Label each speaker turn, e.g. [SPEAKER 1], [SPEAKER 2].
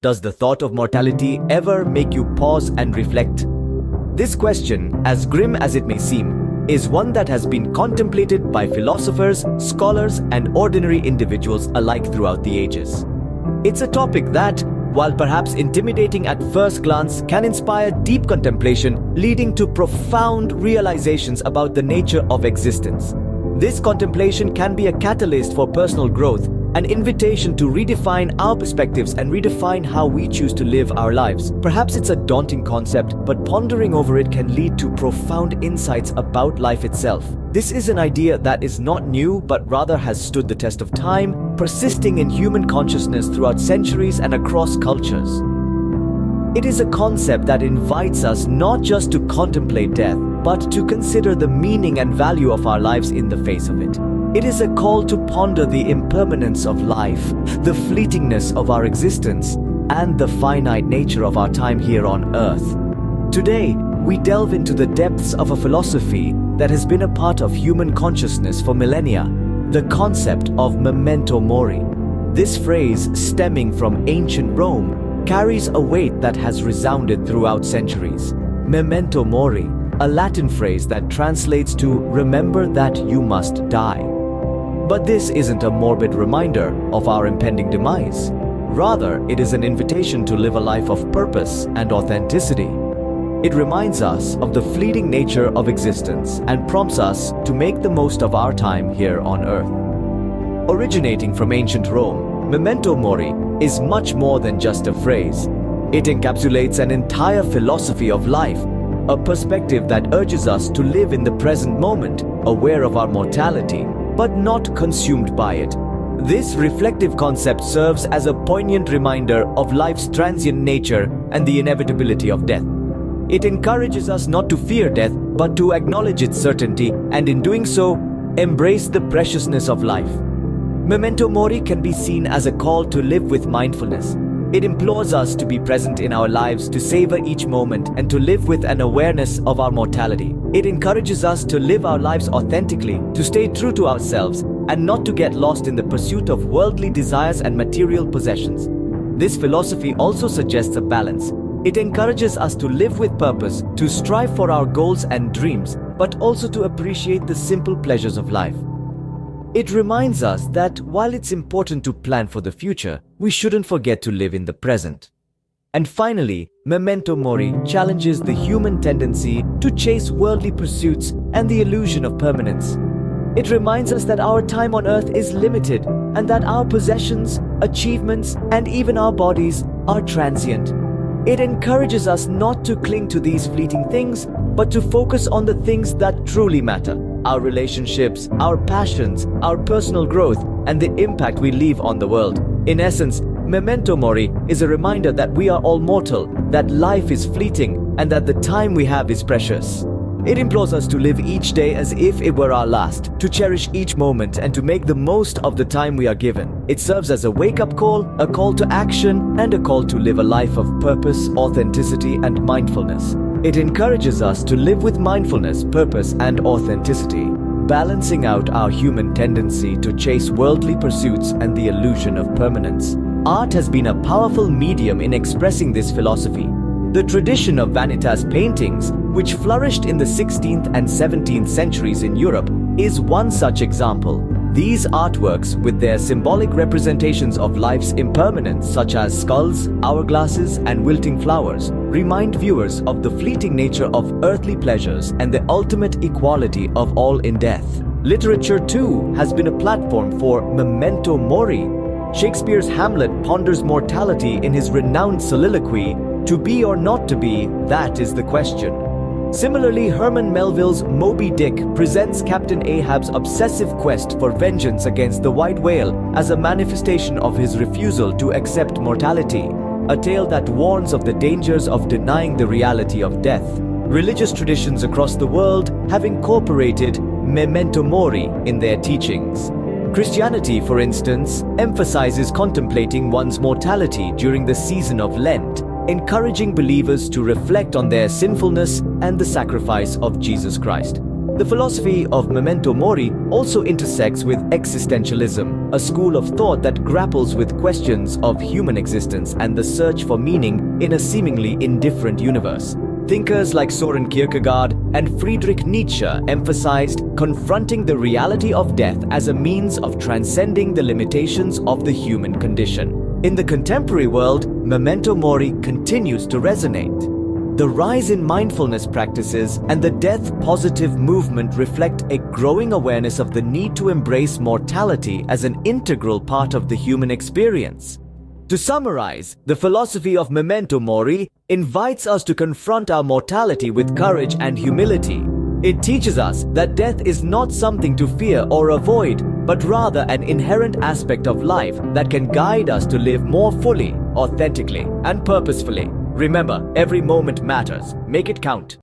[SPEAKER 1] Does the thought of mortality ever make you pause and reflect? This question, as grim as it may seem, is one that has been contemplated by philosophers, scholars, and ordinary individuals alike throughout the ages. It's a topic that, while perhaps intimidating at first glance, can inspire deep contemplation, leading to profound realizations about the nature of existence. This contemplation can be a catalyst for personal growth, an invitation to redefine our perspectives and redefine how we choose to live our lives. Perhaps it's a daunting concept, but pondering over it can lead to profound insights about life itself. This is an idea that is not new, but rather has stood the test of time, persisting in human consciousness throughout centuries and across cultures. It is a concept that invites us not just to contemplate death, but to consider the meaning and value of our lives in the face of it. It is a call to ponder the impermanence of life, the fleetingness of our existence, and the finite nature of our time here on Earth. Today, we delve into the depths of a philosophy that has been a part of human consciousness for millennia, the concept of memento mori. This phrase, stemming from ancient Rome, carries a weight that has resounded throughout centuries. Memento mori, a Latin phrase that translates to remember that you must die. But this isn't a morbid reminder of our impending demise. Rather, it is an invitation to live a life of purpose and authenticity. It reminds us of the fleeting nature of existence and prompts us to make the most of our time here on Earth. Originating from ancient Rome, memento mori is much more than just a phrase. It encapsulates an entire philosophy of life a perspective that urges us to live in the present moment, aware of our mortality, but not consumed by it. This reflective concept serves as a poignant reminder of life's transient nature and the inevitability of death. It encourages us not to fear death, but to acknowledge its certainty and in doing so, embrace the preciousness of life. Memento Mori can be seen as a call to live with mindfulness, it implores us to be present in our lives, to savor each moment, and to live with an awareness of our mortality. It encourages us to live our lives authentically, to stay true to ourselves, and not to get lost in the pursuit of worldly desires and material possessions. This philosophy also suggests a balance. It encourages us to live with purpose, to strive for our goals and dreams, but also to appreciate the simple pleasures of life. It reminds us that while it's important to plan for the future, we shouldn't forget to live in the present. And finally, Memento Mori challenges the human tendency to chase worldly pursuits and the illusion of permanence. It reminds us that our time on earth is limited and that our possessions, achievements, and even our bodies are transient. It encourages us not to cling to these fleeting things, but to focus on the things that truly matter our relationships, our passions, our personal growth, and the impact we leave on the world. In essence, Memento Mori is a reminder that we are all mortal, that life is fleeting, and that the time we have is precious. It implores us to live each day as if it were our last, to cherish each moment and to make the most of the time we are given. It serves as a wake-up call, a call to action, and a call to live a life of purpose, authenticity, and mindfulness. It encourages us to live with mindfulness, purpose, and authenticity, balancing out our human tendency to chase worldly pursuits and the illusion of permanence. Art has been a powerful medium in expressing this philosophy. The tradition of vanitas paintings, which flourished in the 16th and 17th centuries in Europe, is one such example. These artworks, with their symbolic representations of life's impermanence such as skulls, hourglasses and wilting flowers, remind viewers of the fleeting nature of earthly pleasures and the ultimate equality of all in death. Literature too has been a platform for memento mori. Shakespeare's Hamlet ponders mortality in his renowned soliloquy, to be or not to be, that is the question. Similarly, Herman Melville's Moby Dick presents Captain Ahab's obsessive quest for vengeance against the white whale as a manifestation of his refusal to accept mortality, a tale that warns of the dangers of denying the reality of death. Religious traditions across the world have incorporated memento mori in their teachings. Christianity, for instance, emphasizes contemplating one's mortality during the season of Lent encouraging believers to reflect on their sinfulness and the sacrifice of Jesus Christ. The philosophy of memento mori also intersects with existentialism, a school of thought that grapples with questions of human existence and the search for meaning in a seemingly indifferent universe. Thinkers like Soren Kierkegaard and Friedrich Nietzsche emphasized confronting the reality of death as a means of transcending the limitations of the human condition. In the contemporary world, memento mori continues to resonate. The rise in mindfulness practices and the death positive movement reflect a growing awareness of the need to embrace mortality as an integral part of the human experience. To summarize, the philosophy of memento mori invites us to confront our mortality with courage and humility. It teaches us that death is not something to fear or avoid, but rather an inherent aspect of life that can guide us to live more fully, authentically, and purposefully. Remember, every moment matters. Make it count.